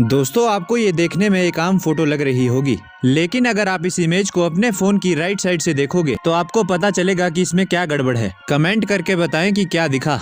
दोस्तों, आपको ये देखने में एक आम फ़ोटो लग रही होगी। लेकिन अगर आप इस इमेज को अपने फ़ोन की राइट साइड से देखोगे तो आपको पता चलेगा कि इसमें क्या गड़बड़ है। कमेंट करके बताएँ कि क्या दिखा।